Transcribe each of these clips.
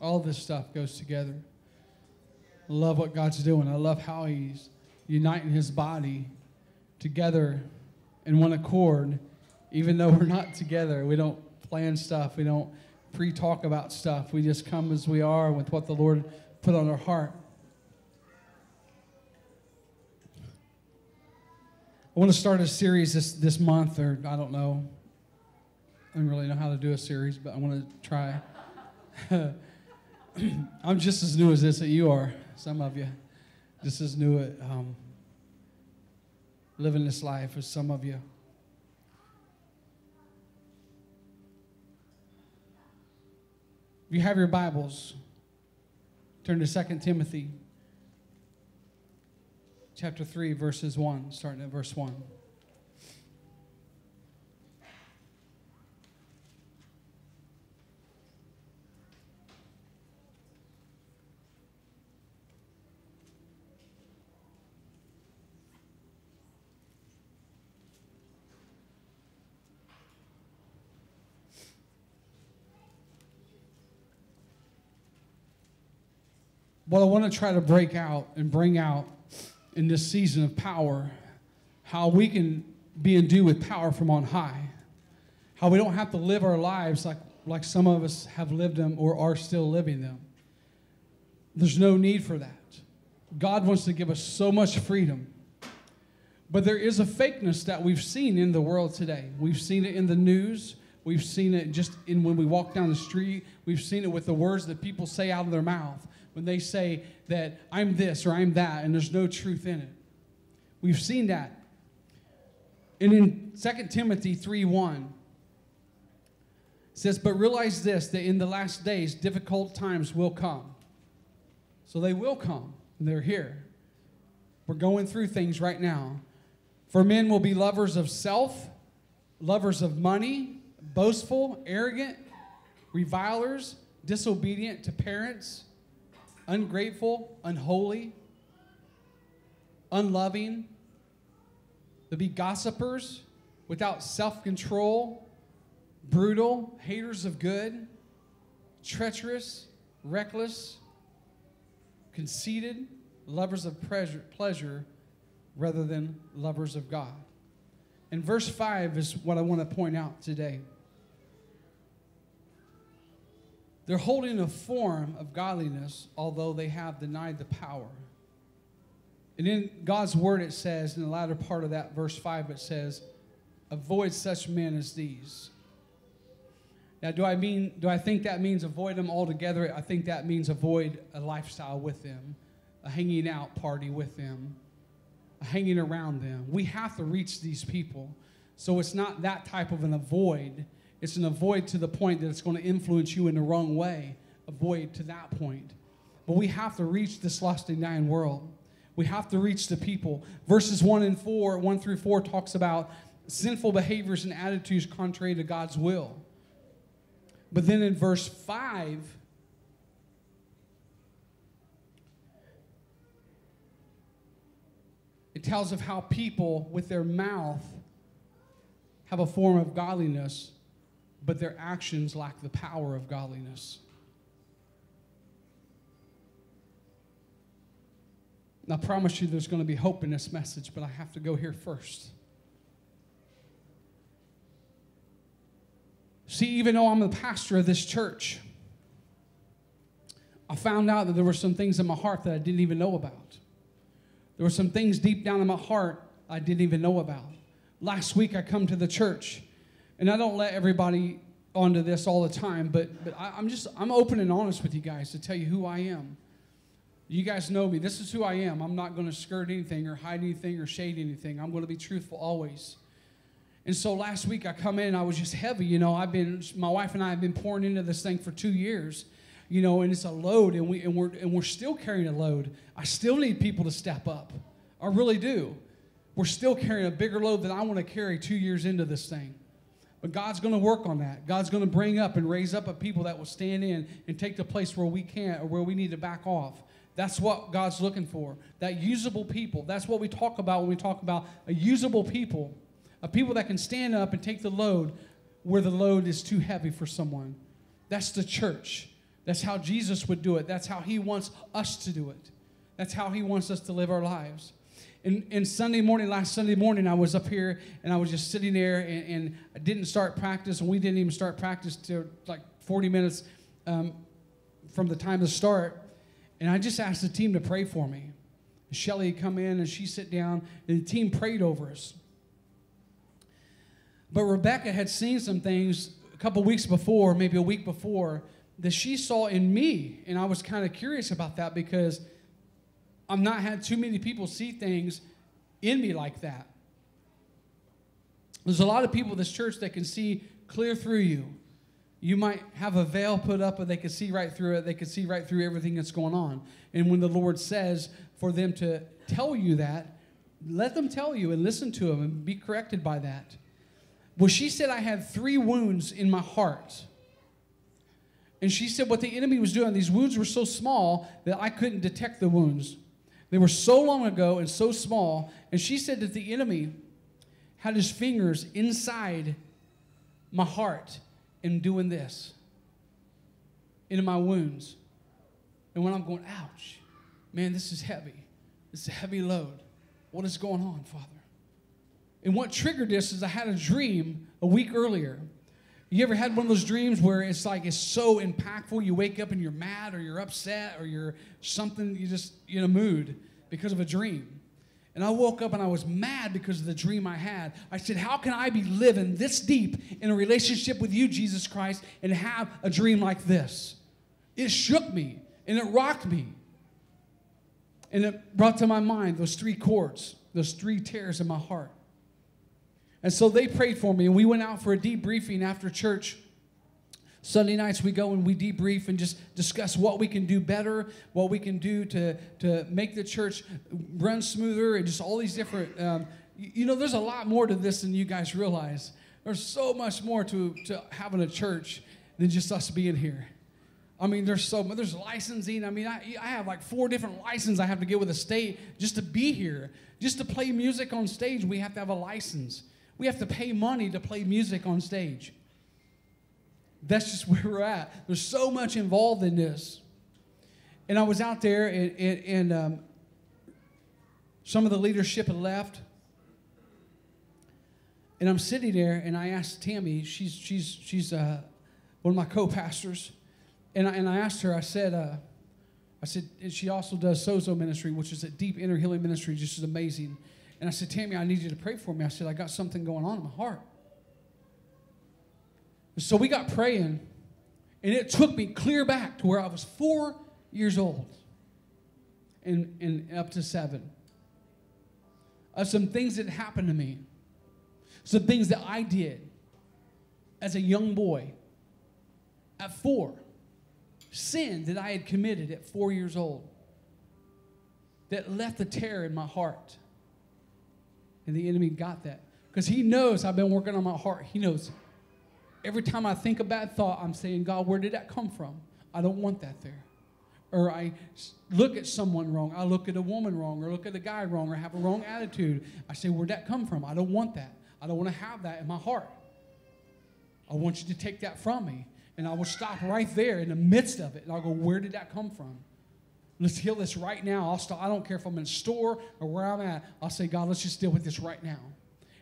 All this stuff goes together. I love what God's doing. I love how He's uniting His body together in one accord, even though we're not together. We don't plan stuff, we don't pre talk about stuff. We just come as we are with what the Lord put on our heart. I want to start a series this, this month, or I don't know. I don't really know how to do a series, but I want to try. I'm just as new as this that you are, some of you. Just as new at um, living this life as some of you. If you have your Bibles, turn to 2 Timothy chapter 3, verses 1, starting at verse 1. What I want to try to break out and bring out in this season of power, how we can be endued with power from on high, how we don't have to live our lives like, like some of us have lived them or are still living them. There's no need for that. God wants to give us so much freedom. But there is a fakeness that we've seen in the world today. We've seen it in the news. We've seen it just in when we walk down the street. We've seen it with the words that people say out of their mouth when they say that I'm this or I'm that and there's no truth in it. We've seen that. And in 2 Timothy 3 1, says, But realize this, that in the last days, difficult times will come. So they will come, and they're here. We're going through things right now. For men will be lovers of self, lovers of money, boastful, arrogant, revilers, disobedient to parents ungrateful, unholy, unloving. They'll be gossipers, without self control, brutal, haters of good, treacherous, reckless, conceited, lovers of pleasure, pleasure rather than lovers of God. And verse 5 is what I want to point out today. They're holding a form of godliness, although they have denied the power. And in God's word, it says, in the latter part of that verse 5, it says, avoid such men as these. Now, do I mean, do I think that means avoid them altogether? I think that means avoid a lifestyle with them, a hanging out party with them, hanging around them. We have to reach these people. So it's not that type of an avoid it's an avoid to the point that it's going to influence you in the wrong way. Avoid to that point. But we have to reach this lost and dying world. We have to reach the people. Verses 1 and 4, 1 through 4 talks about sinful behaviors and attitudes contrary to God's will. But then in verse 5, it tells of how people with their mouth have a form of godliness but their actions lack the power of godliness. I promise you there's going to be hope in this message, but I have to go here first. See, even though I'm the pastor of this church, I found out that there were some things in my heart that I didn't even know about. There were some things deep down in my heart I didn't even know about. Last week I come to the church and I don't let everybody onto this all the time, but but I, I'm just I'm open and honest with you guys to tell you who I am. You guys know me. This is who I am. I'm not going to skirt anything or hide anything or shade anything. I'm going to be truthful always. And so last week I come in, I was just heavy. You know, I've been my wife and I have been pouring into this thing for two years. You know, and it's a load, and we and we're and we're still carrying a load. I still need people to step up. I really do. We're still carrying a bigger load than I want to carry two years into this thing. But God's going to work on that. God's going to bring up and raise up a people that will stand in and take the place where we can't or where we need to back off. That's what God's looking for. That usable people. That's what we talk about when we talk about a usable people. A people that can stand up and take the load where the load is too heavy for someone. That's the church. That's how Jesus would do it. That's how he wants us to do it. That's how he wants us to live our lives. And, and Sunday morning, last Sunday morning, I was up here and I was just sitting there and, and I didn't start practice, and we didn't even start practice till like 40 minutes um, from the time to start. And I just asked the team to pray for me. Shelly come in and she sit down, and the team prayed over us. But Rebecca had seen some things a couple weeks before, maybe a week before, that she saw in me. And I was kind of curious about that because I've not had too many people see things in me like that. There's a lot of people in this church that can see clear through you. You might have a veil put up, but they can see right through it. They can see right through everything that's going on. And when the Lord says for them to tell you that, let them tell you and listen to them and be corrected by that. Well, she said I had three wounds in my heart. And she said what the enemy was doing, these wounds were so small that I couldn't detect the wounds. They were so long ago and so small. And she said that the enemy had his fingers inside my heart and doing this into my wounds. And when I'm going, ouch, man, this is heavy. Is a heavy load. What is going on, Father? And what triggered this is I had a dream a week earlier. You ever had one of those dreams where it's like it's so impactful, you wake up and you're mad or you're upset or you're something, you just in a mood because of a dream. And I woke up and I was mad because of the dream I had. I said, How can I be living this deep in a relationship with you, Jesus Christ, and have a dream like this? It shook me and it rocked me. And it brought to my mind those three chords, those three tears in my heart. And so they prayed for me, and we went out for a debriefing after church. Sunday nights we go and we debrief and just discuss what we can do better, what we can do to, to make the church run smoother, and just all these different. Um, you know, there's a lot more to this than you guys realize. There's so much more to, to having a church than just us being here. I mean, there's so there's licensing. I mean, I, I have like four different licenses I have to get with the state just to be here. Just to play music on stage, we have to have a license. We have to pay money to play music on stage. That's just where we're at. There's so much involved in this. And I was out there, and, and, and um, some of the leadership had left. And I'm sitting there, and I asked Tammy, she's, she's, she's uh, one of my co pastors. And I, and I asked her, I said, uh, I said, she also does Sozo ministry, which is a deep inner healing ministry, just is amazing. And I said, Tammy, I need you to pray for me. I said, I got something going on in my heart. So we got praying, and it took me clear back to where I was four years old and, and up to seven. Of some things that happened to me, some things that I did as a young boy at four, sin that I had committed at four years old that left a tear in my heart. And the enemy got that. Because he knows I've been working on my heart. He knows every time I think a bad thought, I'm saying, God, where did that come from? I don't want that there. Or I look at someone wrong. I look at a woman wrong, or look at a guy wrong, or have a wrong attitude. I say, where'd that come from? I don't want that. I don't want to have that in my heart. I want you to take that from me. And I will stop right there in the midst of it. And I'll go, where did that come from? Let's heal this right now. I'll stop. I don't care if I'm in store or where I'm at. I'll say, God, let's just deal with this right now.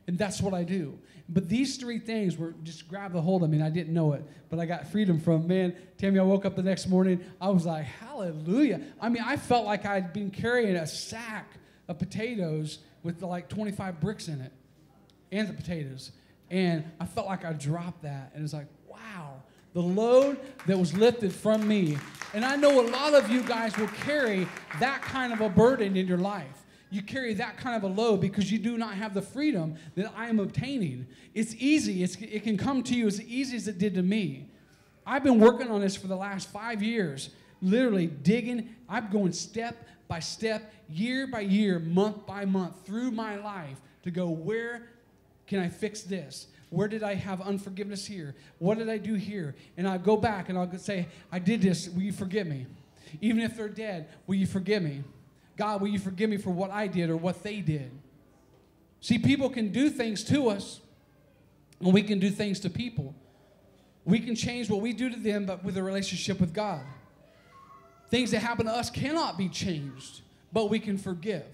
And that's what I do. But these three things were just grabbed a hold of me, and I didn't know it. But I got freedom from, man, Tammy, I woke up the next morning. I was like, hallelujah. I mean, I felt like I'd been carrying a sack of potatoes with like 25 bricks in it and the potatoes. And I felt like I dropped that. And it's like, wow, the load that was lifted from me. And I know a lot of you guys will carry that kind of a burden in your life. You carry that kind of a load because you do not have the freedom that I am obtaining. It's easy, it's, it can come to you as easy as it did to me. I've been working on this for the last five years, literally digging. I'm going step by step, year by year, month by month through my life to go, where can I fix this? Where did I have unforgiveness here? What did I do here? And I go back and I'll say, I did this. Will you forgive me? Even if they're dead, will you forgive me? God, will you forgive me for what I did or what they did? See, people can do things to us, and we can do things to people. We can change what we do to them, but with a relationship with God. Things that happen to us cannot be changed, but we can forgive.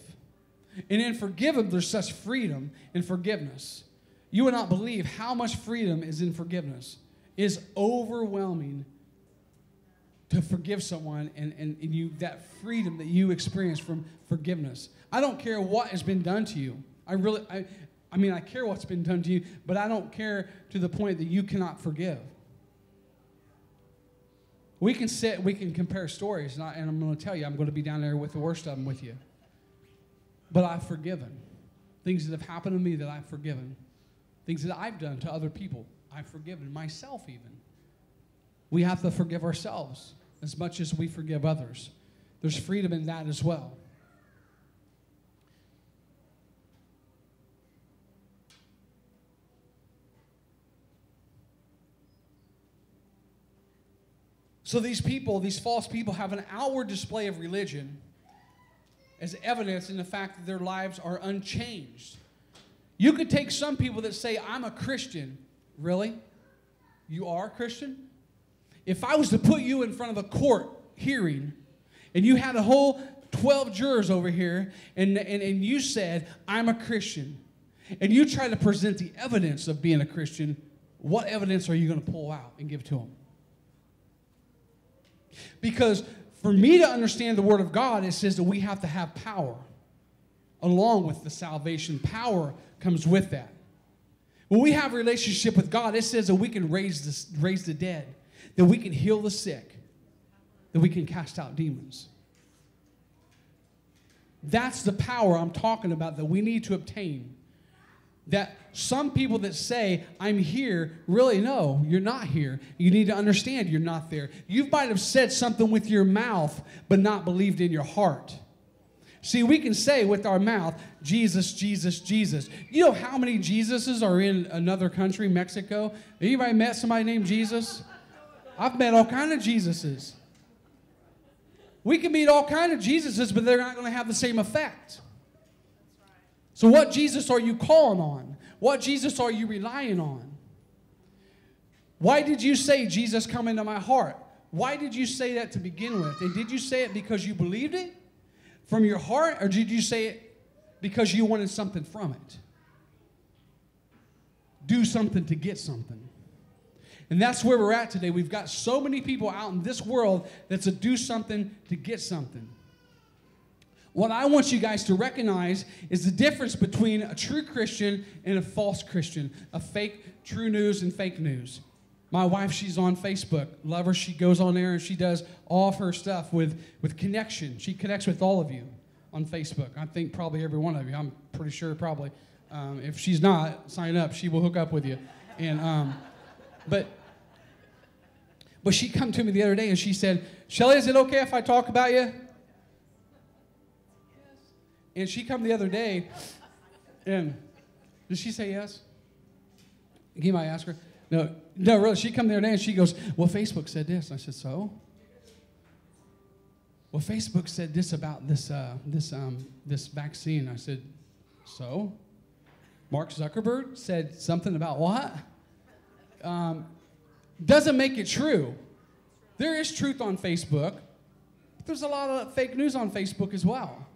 And in forgiving, there's such freedom in forgiveness. You would not believe how much freedom is in forgiveness. It is overwhelming to forgive someone and, and, and you that freedom that you experience from forgiveness. I don't care what has been done to you. I really I, I mean I care what's been done to you, but I don't care to the point that you cannot forgive. We can sit, we can compare stories, and, I, and I'm going to tell you, I'm going to be down there with the worst of them with you. But I've forgiven. Things that have happened to me that I've forgiven. Things that I've done to other people, I've forgiven. Myself, even. We have to forgive ourselves as much as we forgive others. There's freedom in that as well. So these people, these false people, have an outward display of religion as evidence in the fact that their lives are unchanged. You could take some people that say, I'm a Christian. Really? You are a Christian? If I was to put you in front of a court hearing and you had a whole 12 jurors over here and, and, and you said, I'm a Christian, and you try to present the evidence of being a Christian, what evidence are you going to pull out and give to them? Because for me to understand the Word of God, it says that we have to have power along with the salvation. Power comes with that. When we have a relationship with God, it says that we can raise the, raise the dead, that we can heal the sick, that we can cast out demons. That's the power I'm talking about that we need to obtain. That some people that say, I'm here, really, no, you're not here. You need to understand you're not there. You might have said something with your mouth, but not believed in your heart. See, we can say with our mouth, Jesus, Jesus, Jesus. You know how many Jesuses are in another country, Mexico? Anybody met somebody named Jesus? I've met all kind of Jesuses. We can meet all kind of Jesuses, but they're not going to have the same effect. So, what Jesus are you calling on? What Jesus are you relying on? Why did you say, Jesus, come into my heart? Why did you say that to begin with? And did you say it because you believed it from your heart, or did you say it because you wanted something from it? Do something to get something. And that's where we're at today. We've got so many people out in this world that's a do something to get something. What I want you guys to recognize is the difference between a true Christian and a false Christian, a fake true news and fake news. My wife, she's on Facebook. Love her. She goes on there and she does all of her stuff with, with connection. She connects with all of you on Facebook. I think probably every one of you. I'm pretty sure probably. Um, if she's not, sign up. She will hook up with you. And um, but but she come to me the other day and she said, Shelly, is it okay if I talk about you? And she come the other day, and did she say yes? He might ask her. No, no, really. She come the other day and she goes, "Well, Facebook said this." I said, "So." Well, Facebook said this about this uh, this um, this vaccine. I said, "So." Mark Zuckerberg said something about what? Um, doesn't make it true. There is truth on Facebook, but there's a lot of fake news on Facebook as well.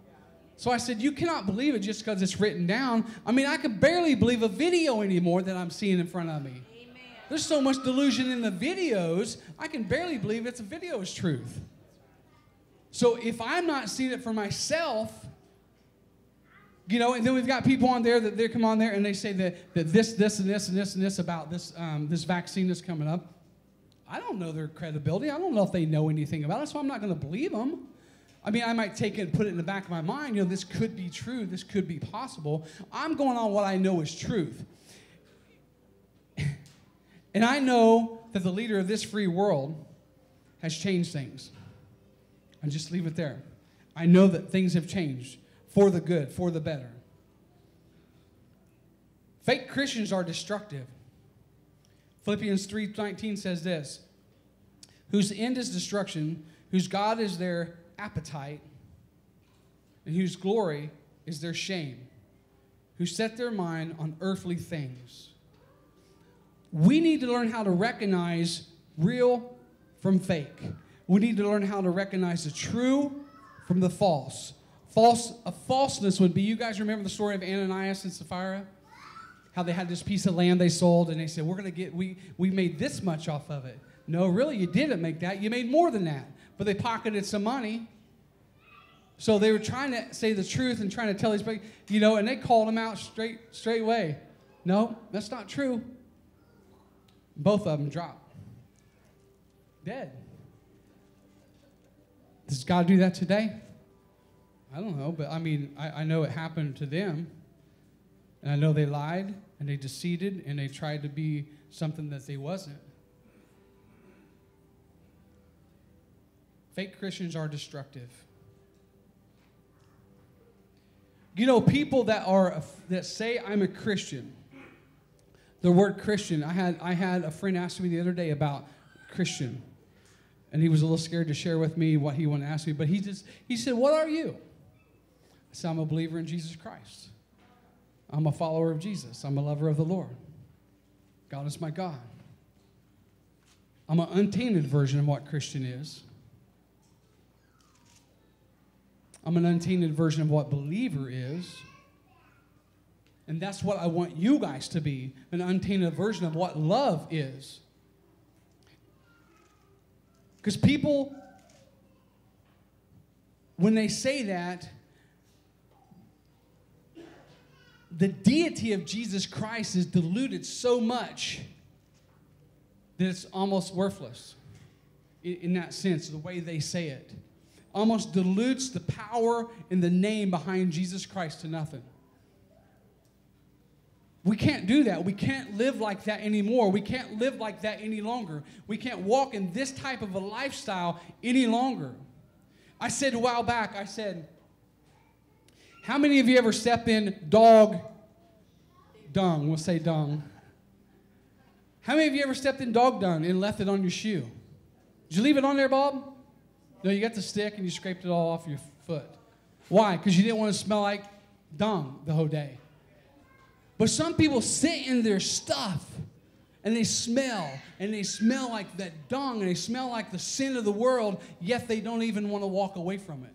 So I said, You cannot believe it just because it's written down. I mean, I can barely believe a video anymore that I'm seeing in front of me. There's so much delusion in the videos, I can barely believe it's a video is truth. So if I'm not seeing it for myself, you know, and then we've got people on there that they come on there and they say that, that this, this, and this, and this, and this about this, um, this vaccine that's coming up. I don't know their credibility. I don't know if they know anything about it, so I'm not going to believe them. I mean, I might take it and put it in the back of my mind, you know, this could be true, this could be possible. I'm going on what I know is truth. And I know that the leader of this free world has changed things. And just leave it there. I know that things have changed for the good, for the better. Fake Christians are destructive. Philippians 3:19 says this, whose end is destruction, whose God is their appetite, and whose glory is their shame, who set their mind on earthly things. We need to learn how to recognize real from fake. We need to learn how to recognize the true from the false. False, a falseness would be, you guys remember the story of Ananias and Sapphira? How they had this piece of land they sold, and they said, We're gonna get, we we made this much off of it. No, really, you didn't make that. You made more than that. But they pocketed some money. So they were trying to say the truth and trying to tell these people, you know, and they called them out straight straight away. No, that's not true. Both of them dropped. Dead. Does God do that today? I don't know, but I mean, I, I know it happened to them. And I know they lied and they deceived and they tried to be something that they wasn't. Fake Christians are destructive. You know, people that are that say I'm a Christian. The word Christian. I had I had a friend ask me the other day about Christian, and he was a little scared to share with me what he wanted to ask me. But he just he said, "What are you?" I said, "I'm a believer in Jesus Christ. I'm a follower of Jesus. I'm a lover of the Lord. God is my God. I'm an untainted version of what Christian is." I'm an untainted version of what believer is. And that's what I want you guys to be an untainted version of what love is. Because people, when they say that, the deity of Jesus Christ is diluted so much that it's almost worthless in, that sense, the way they say it almost dilutes the power and the name behind Jesus Christ to nothing. We can't do that. We can't live like that anymore. We can't live like that any longer. We can't walk in this type of a lifestyle any longer. I said a while back, I said, How many of you ever step in dog dung? We'll say dung. How many of you ever stepped in dog dung and left it on your shoe? Did you leave it on there, Bob? No, you got the stick and you scraped it all off your foot. Why? Because you didn't want to smell like dung the whole day. But some people sit in their stuff and they smell and they smell like that dung and they smell like the sin of the world, yet they don't even want to walk away from it.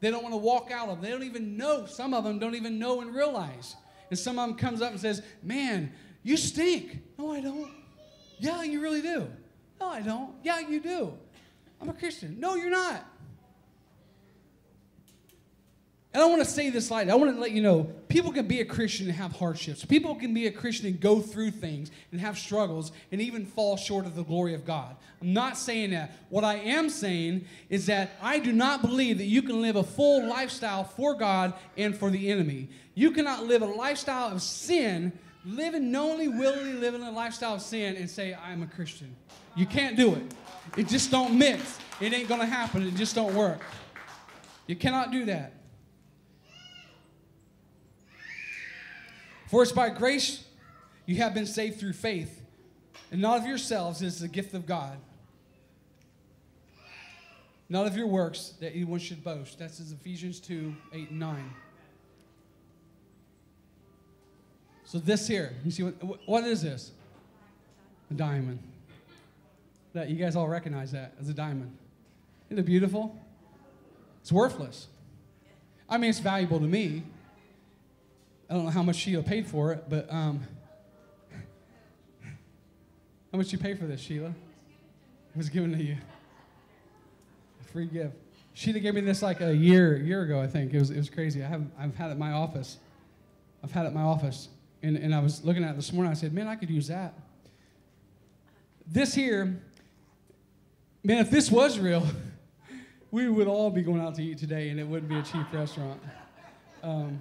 They don't want to walk out of it. They don't even know. Some of them don't even know and realize. And some of them comes up and says, Man, you stink. No, I don't. Yeah, you really do. No, I don't. Yeah, you do. I'm a Christian. No, you're not. And I want to say this lightly. I want to let you know people can be a Christian and have hardships. People can be a Christian and go through things and have struggles and even fall short of the glory of God. I'm not saying that. What I am saying is that I do not believe that you can live a full lifestyle for God and for the enemy. You cannot live a lifestyle of sin, living knowingly, willingly living a lifestyle of sin, and say, I'm a Christian. You can't do it. It just don't mix. It ain't going to happen. It just don't work. You cannot do that. For it's by grace you have been saved through faith, and not of yourselves is the gift of God. Not of your works that anyone should boast. That's Ephesians 2 8 and 9. So, this here, you see what, what is this? A diamond. That you guys all recognize that as a diamond. Isn't it beautiful? It's worthless. I mean, it's valuable to me. I don't know how much Sheila paid for it, but um, how much you pay for this, Sheila? It was given to you. A free gift. Sheila gave me this like a year, year ago, I think. It was, it was crazy. I have, I've had it in my office. I've had it in my office. And, and I was looking at it this morning. I said, man, I could use that. This here Man, if this was real, we would all be going out to eat today and it wouldn't be a cheap restaurant. Um,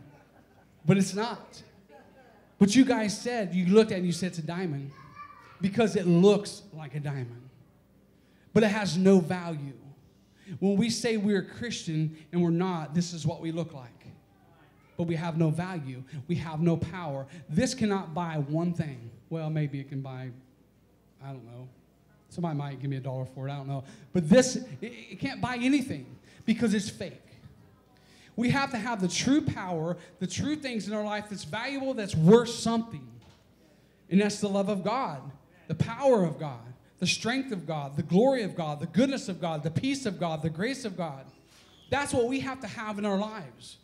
but it's not. But you guys said, you looked at it and you said it's a diamond because it looks like a diamond, but it has no value. When we say we're Christian and we're not, this is what we look like. But we have no value, we have no power. This cannot buy one thing. Well, maybe it can buy, I don't know, Somebody might give me a dollar for it, I don't know. But this, it, it can't buy anything because it's fake. We have to have the true power, the true things in our life that's valuable, that's worth something. And that's the love of God, the power of God, the strength of God, the glory of God, the goodness of God, the peace of God, the grace of God. That's what we have to have in our lives.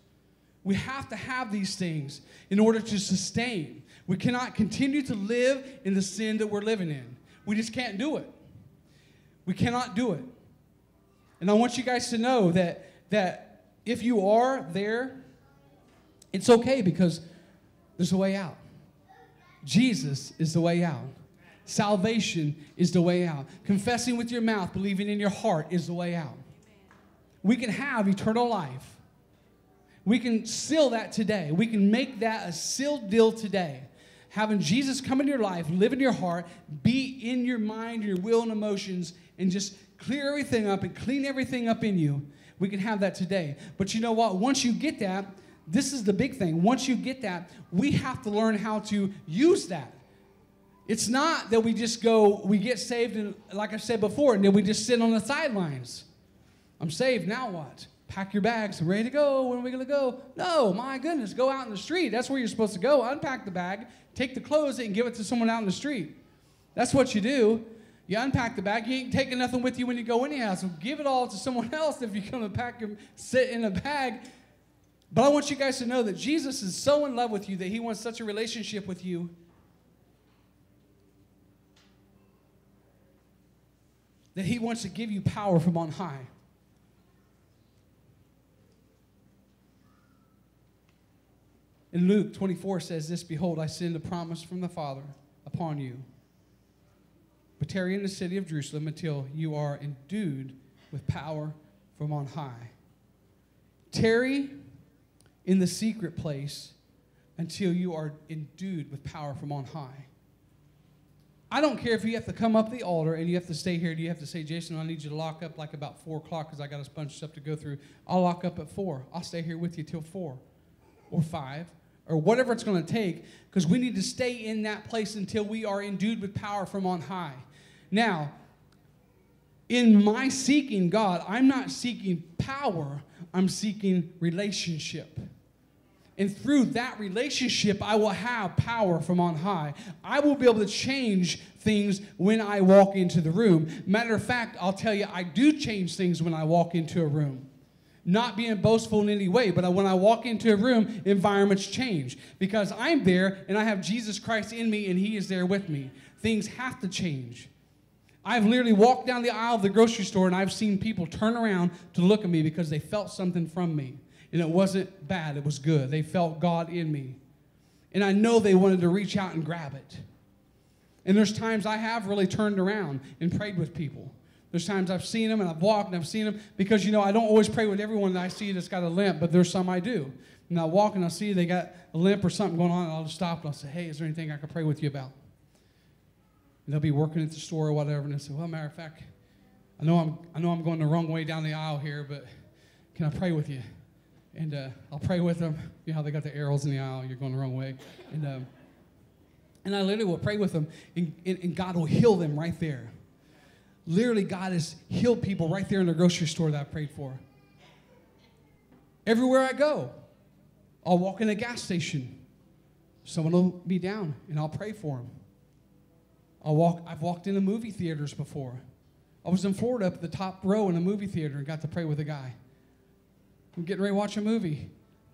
We have to have these things in order to sustain. We cannot continue to live in the sin that we're living in. We just can't do it. We cannot do it. And I want you guys to know that, that if you are there, it's okay because there's a way out. Jesus is the way out. Salvation is the way out. Confessing with your mouth, believing in your heart is the way out. We can have eternal life. We can seal that today. We can make that a sealed deal today. Having Jesus come into your life, live in your heart, be in your mind, your will, and emotions, and just clear everything up and clean everything up in you. We can have that today. But you know what? Once you get that, this is the big thing. Once you get that, we have to learn how to use that. It's not that we just go, we get saved, and like I said before, and then we just sit on the sidelines. I'm saved, now what? Pack your bags, ready to go. When are we going to go? No, my goodness, go out in the street. That's where you're supposed to go. Unpack the bag, take the clothes, and give it to someone out in the street. That's what you do. You unpack the bag. You ain't taking nothing with you when you go anyhow. So give it all to someone else if you're going to pack and sit in a bag. But I want you guys to know that Jesus is so in love with you that he wants such a relationship with you that He wants to give you power from on high. In Luke 24 says this Behold, I send a promise from the Father upon you. But tarry in the city of Jerusalem until you are endued with power from on high. Tarry in the secret place until you are endued with power from on high. I don't care if you have to come up the altar and you have to stay here. Do you have to say, Jason, I need you to lock up like about four o'clock because I got a bunch of stuff to go through. I'll lock up at four. I'll stay here with you till four or five or whatever it's going to take because we need to stay in that place until we are endued with power from on high. Now, in my seeking God, I'm not seeking power, I'm seeking relationship. And through that relationship, I will have power from on high. I will be able to change things when I walk into the room. Matter of fact, I'll tell you, I do change things when I walk into a room. Not being boastful in any way, but when I walk into a room, environments change because I'm there and I have Jesus Christ in me and He is there with me. Things have to change. I've literally walked down the aisle of the grocery store and I've seen people turn around to look at me because they felt something from me. And it wasn't bad, it was good. They felt God in me. And I know they wanted to reach out and grab it. And there's times I have really turned around and prayed with people. There's times I've seen them and I've walked and I've seen them because, you know, I don't always pray with everyone that I see that's got a limp, but there's some I do. And I walk and I see they got a limp or something going on, and I'll just stop and I'll say, hey, is there anything I can pray with you about? And they'll be working at the store or whatever, and they say, well, matter of fact, I know I'm, I know I'm going the wrong way down the aisle here, but can I pray with you? and uh, I'll pray with them. You know how they got the arrows in the aisle, you're going the wrong way. And, um, and I literally will pray with them, and, and, and, God will heal them right there. Literally, God has healed people right there in the grocery store that I prayed for. Everywhere I go, I'll walk in a gas station. Someone will be down, and I'll pray for them. I'll walk, I've walked into movie theaters before. I was in Florida up at the top row in a movie theater and got to pray with a guy. I'm getting ready to watch a movie.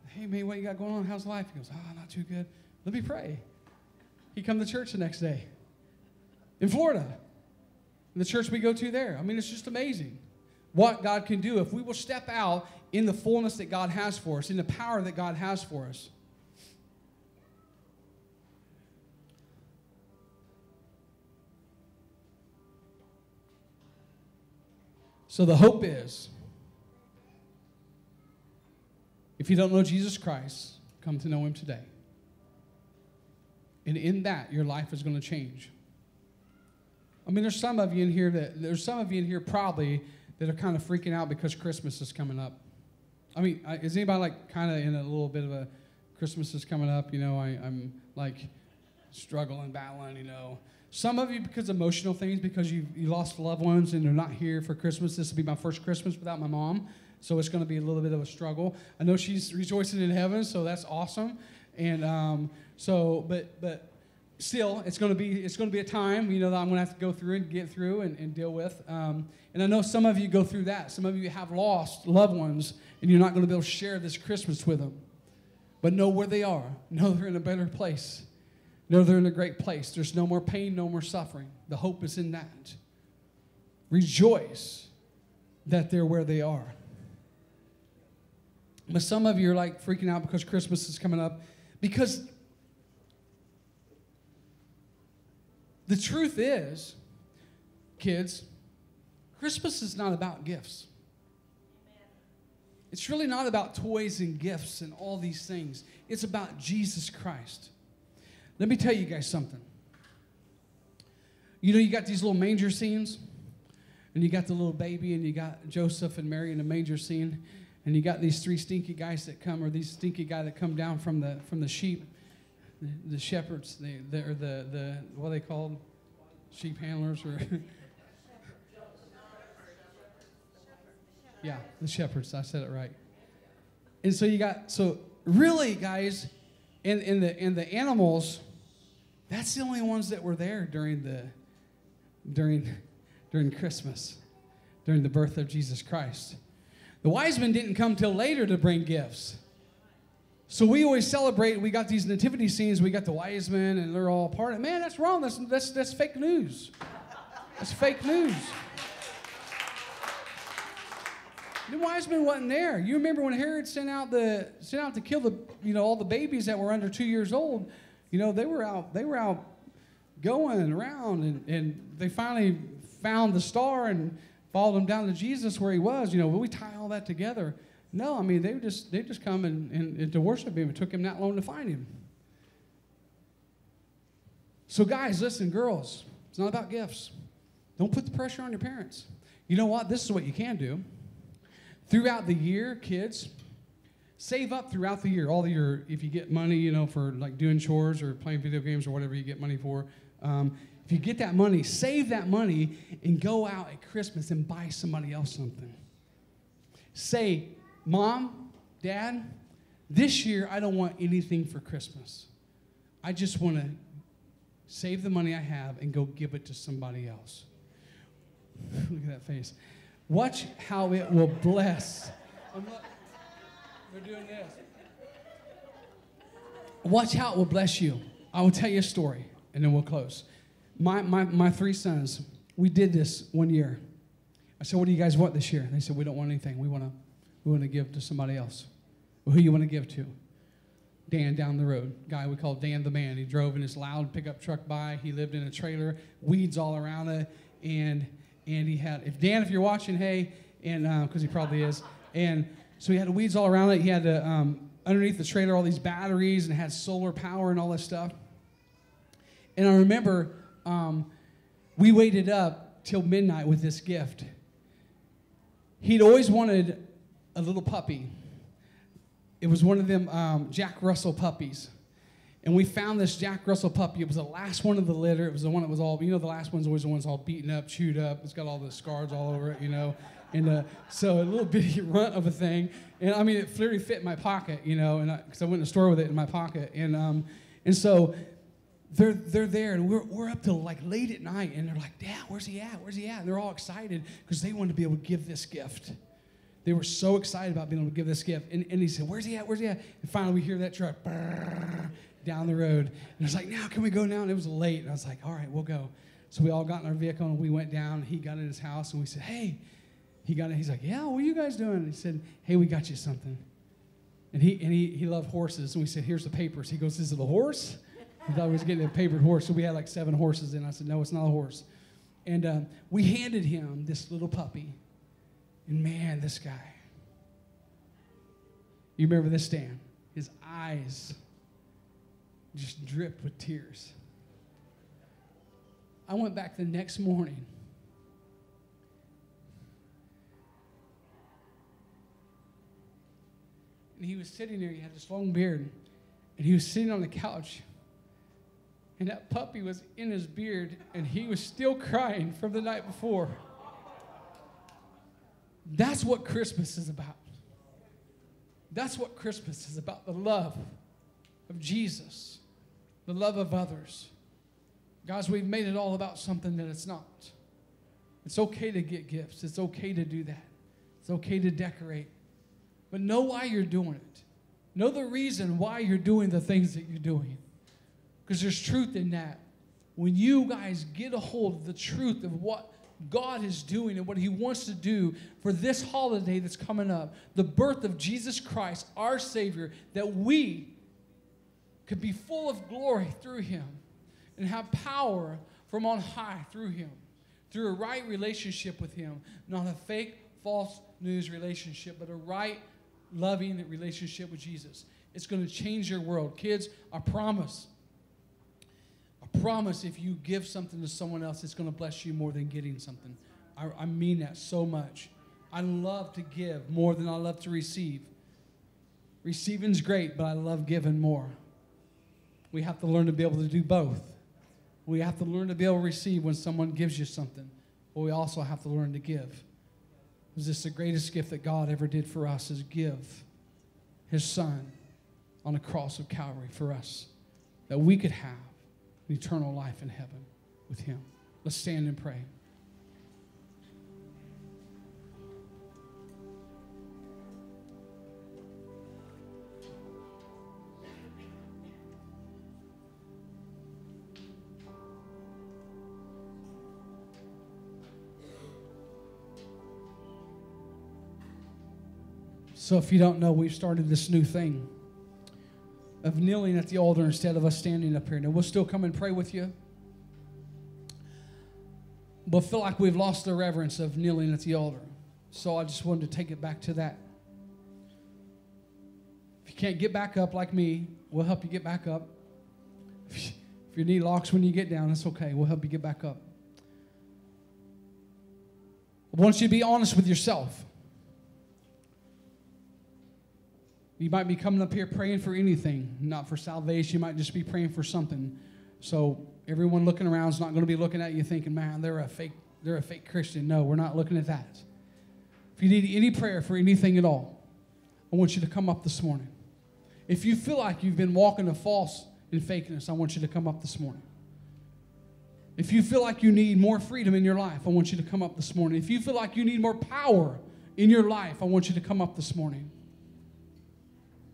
Hey, man, what you got going on? How's life? He goes, oh, not too good. Let me pray. He come to church the next day in Florida. The church we go to there. I mean, it's just amazing what God can do if we will step out in the fullness that God has for us, in the power that God has for us. So the hope is If you don't know Jesus Christ, come to know him today. And in that, your life is going to change. I mean, there's some of you in here that, there's some of you in here probably that are kind of freaking out because Christmas is coming up. I mean, is anybody like kind of in a little bit of a Christmas is coming up? You know, I, I'm like struggling, battling, you know. Some of you because emotional things, because you, you lost loved ones and they're not here for Christmas. This will be my first Christmas without my mom so it's going to be a little bit of a struggle. I know she's rejoicing in heaven, so that's awesome. And um, so, but but still, it's going to be it's going to be a time, you know, that I'm going to have to go through and get through and, and deal with. Um, and I know some of you go through that. Some of you have lost loved ones, and you're not going to be able to share this Christmas with them. But know where they are. Know they're in a better place. Know they're in a great place. There's no more pain, no more suffering. The hope is in that. Rejoice that they're where they are. But some of you are like freaking out because Christmas is coming up. Because the truth is, kids, Christmas is not about gifts. It's really not about toys and gifts and all these things. It's about Jesus Christ. Let me tell you guys something. You know, you got these little manger scenes, and you got the little baby, and you got Joseph and Mary in the manger scene, and you got these three stinky guys that come, or these stinky guy that come down from the from the sheep, the, shepherds, the, the, or the the what are they called, sheep handlers, or Yeah, the shepherds. I said it right. And so you got so really, guys, in, in the in the animals, that's the only ones that were there during the during during Christmas, during the birth of Jesus Christ. The wise men didn't come till later to bring gifts. So we always celebrate. We got these nativity scenes. We got the wise men, and they're all part of it. Man, that's wrong. That's that's that's fake news. That's fake news. The wise men wasn't there. You remember when Herod sent out the sent out to kill the you know all the babies that were under two years old. You know they were out they were out going around and, and they finally found the star and followed him down to Jesus where he was. You know, we tie all that together? No, I mean they just they just come and, and, and to worship him. It took him that long to find him. So guys, listen, girls, it's not about gifts. Don't put the pressure on your parents. You know what? This is what you can do. Throughout the year, kids, save up throughout the year. All the year, if you get money, you know, for like doing chores or playing video games or whatever you get money for, um, if you get that money, save that money and go out at Christmas and buy somebody else something. Say, Mom, Dad, this year I don't want anything for Christmas. I just want to save the money I have and go give it to somebody else. Look at that face. Watch how it will bless. They're doing this. Watch how it will bless you. I will tell you a story and then we'll close. My, my, my three sons, we did this one year. I said, What do you guys want this year? They said, We don't want anything. We want to we want to give to somebody else. Well, who you want to give to? Dan down the road, guy we call Dan the man. He drove in his loud pickup truck by. He lived in a trailer, weeds all around it, and and he had, if Dan, if you're watching, hey, and because uh, he probably is, and so he had weeds all around it. He had to, um, underneath the trailer all these batteries and had solar power and all this stuff. And I remember um, we waited up till midnight with this gift. He'd always wanted a little puppy. It was one of them um, Jack Russell puppies. And we found this Jack Russell puppy. It was the last one of the litter. It was the one that was all, you know, the last one's always the one's all beaten up, chewed up. It's got all the scars all over it, you know. And uh, so a little bitty runt of a thing. And I mean, it literally fit in my pocket, you know, and because I, I, went to the store with it in my pocket. And, um, and so they're, they're there, and we're, we're up till like late at night, and they're like, Dad, where's he at? Where's he at? And they're all excited because they want to be able to give this gift. They were so excited about being able to give this gift. And, and he said, Where's he at? Where's he at? And finally, we hear that truck down the road. And I was like, now can we go now? And it was late. And I was like, all right, we'll go. So we all got in our vehicle and we went down. He got in his house and we said, hey, he got in. He's like, yeah, what are you guys doing? And he said, hey, we got you something. And he, and he, he loved horses. And we said, here's the papers. He goes, is it a horse? He thought he was getting a papered horse. So we had like seven horses. And I said, no, it's not a horse. And um, we handed him this little puppy. And man, this guy. You remember this, Dan? His eyes just dripped with tears. I went back the next morning. And he was sitting there, he had this long beard, and he was sitting on the couch. And that puppy was in his beard, and he was still crying from the night before. That's what Christmas is about. That's what Christmas is about the love of Jesus the love of others. Guys, we've made it all about something that it's not. It's okay to get gifts, it's okay to do that, it's okay to decorate. But know why you're doing it. Know the reason why you're doing the things that you're doing. Because there's truth in that. When you guys get a hold of the truth of what God is doing and what He wants to do for this holiday that's coming up, the birth of Jesus Christ, our Savior, that we could be full of glory through Him and have power from on high through Him, through a right relationship with Him, not a fake, false news relationship, but a right, loving relationship with Jesus. It's going to change your world. Kids, I promise promise if you give something to someone else, it's going to bless you more than getting something. I, I mean that so much. I love to give more than I love to receive. Receiving's great, but I love giving more. We have to learn to be able to do both. We have to learn to be able to receive when someone gives you something, but we also have to learn to give. Is this the greatest gift that God ever did for us? Is give His Son on the cross of Calvary for us, that we could have eternal life in heaven with Him. Let's stand and pray. So, if you don't know, we've started this new thing of kneeling at the altar instead of us standing up here. Now, we'll still come and pray with you. But feel like we've lost the reverence of kneeling at the altar. So I just wanted to take it back to that. If you can't get back up like me, we'll help you get back up. If your knee locks when you get down, that's okay. We'll help you get back up. I want you to be honest with yourself. You might be coming up here praying for anything, not for salvation. You might just be praying for something. So everyone looking around is not going to be looking at you thinking, man, they're a fake, they're a fake Christian. No, we're not looking at that. If you need any prayer for anything at all, I want you to come up this morning. If you feel like you've been walking a false and fakeness, I want you to come up this morning. If you feel like you need more freedom in your life, I want you to come up this morning. If you feel like you need more power in your life, I want you to come up this morning.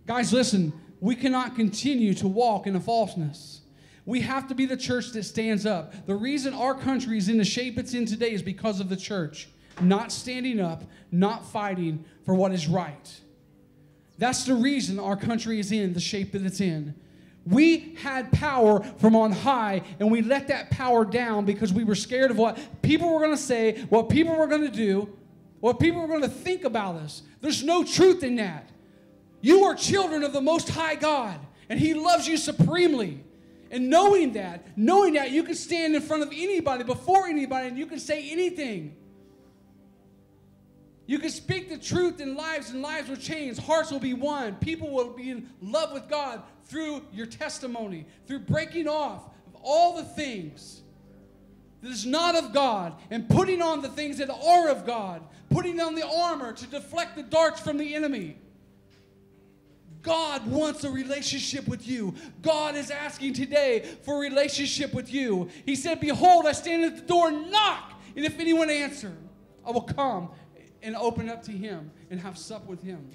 Guys, listen, we cannot continue to walk in a falseness. We have to be the church that stands up. The reason our country is in the shape it's in today is because of the church not standing up, not fighting for what is right. That's the reason our country is in the shape that it's in. We had power from on high, and we let that power down because we were scared of what people were going to say, what people were going to do, what people were going to think about us. There's no truth in that. You are children of the Most High God, and He loves you supremely. And knowing that, knowing that, you can stand in front of anybody, before anybody, and you can say anything. You can speak the truth, and lives and lives will change. Hearts will be won. People will be in love with God through your testimony, through breaking off of all the things that is not of God and putting on the things that are of God, putting on the armor to deflect the darts from the enemy. God wants a relationship with you. God is asking today for a relationship with you. He said, Behold, I stand at the door and knock, and if anyone answer, I will come and open up to him and have sup with him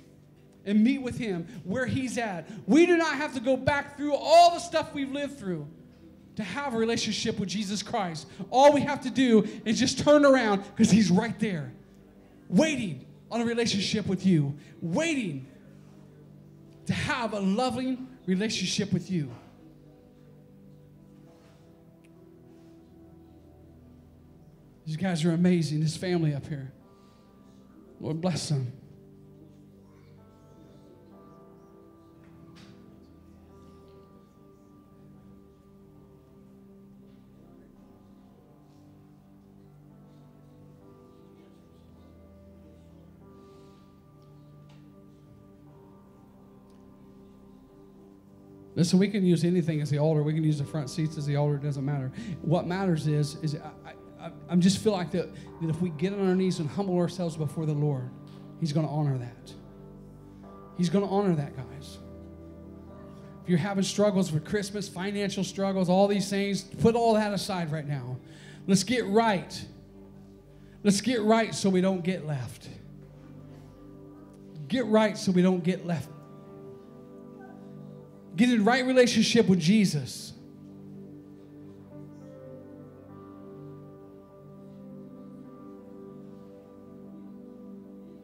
and meet with him where he's at. We do not have to go back through all the stuff we've lived through to have a relationship with Jesus Christ. All we have to do is just turn around because he's right there, waiting on a relationship with you, waiting to have a loving relationship with you. These guys are amazing. This family up here. Lord bless them. Listen, we can use anything as the altar. We can use the front seats as the altar. It doesn't matter. What matters is, is I, I, I just feel like that, that if we get on our knees and humble ourselves before the Lord, He's going to honor that. He's going to honor that, guys. If you're having struggles with Christmas, financial struggles, all these things, put all that aside right now. Let's get right. Let's get right so we don't get left. Get right so we don't get left. Get in right relationship with Jesus.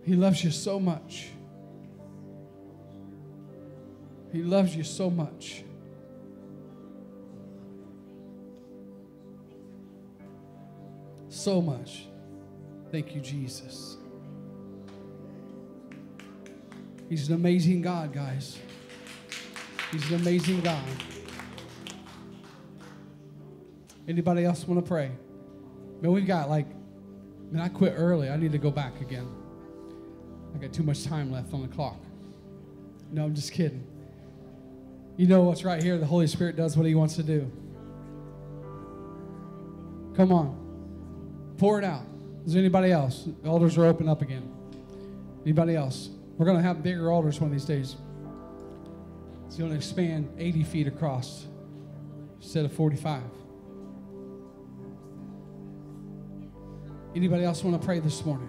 He loves you so much. He loves you so much. So much. Thank you, Jesus. He's an amazing God, guys. He's an amazing God. Anybody else want to pray? Man, we've got like, man, I quit early. I need to go back again. I got too much time left on the clock. No, I'm just kidding. You know what's right here? The Holy Spirit does what He wants to do. Come on. Pour it out. Is there anybody else? The altars are open up again. Anybody else? We're going to have bigger altars one of these days. It's going to expand 80 feet across instead of 45. Anybody else want to pray this morning?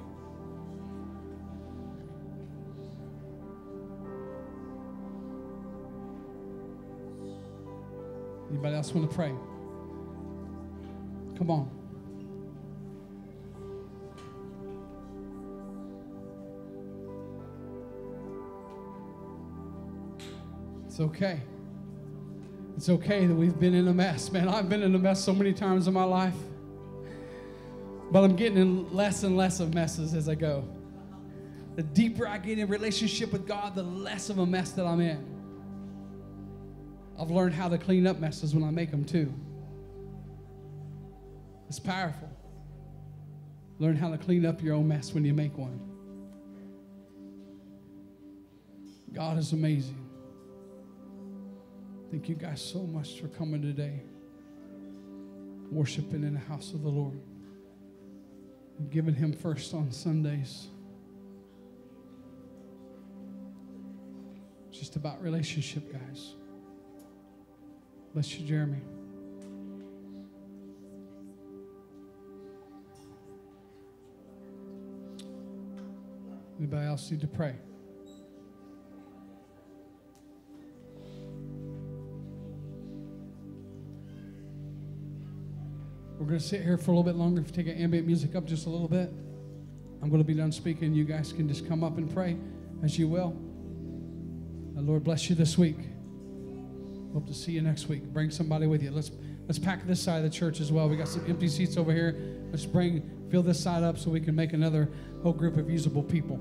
Anybody else want to pray? Come on. It's okay. It's okay that we've been in a mess, man. I've been in a mess so many times in my life. But I'm getting in less and less of messes as I go. The deeper I get in relationship with God, the less of a mess that I'm in. I've learned how to clean up messes when I make them too. It's powerful. Learn how to clean up your own mess when you make one. God is amazing. Thank you guys so much for coming today, worshiping in the house of the Lord, and giving Him first on Sundays. It's just about relationship, guys. Bless you, Jeremy. Anybody else need to pray? Going to sit here for a little bit longer. If you take an ambient music up just a little bit, I'm going to be done speaking. You guys can just come up and pray as you will. The Lord bless you this week. Hope to see you next week. Bring somebody with you. Let's let's pack this side of the church as well. We got some empty seats over here. Let's bring fill this side up so we can make another whole group of usable people.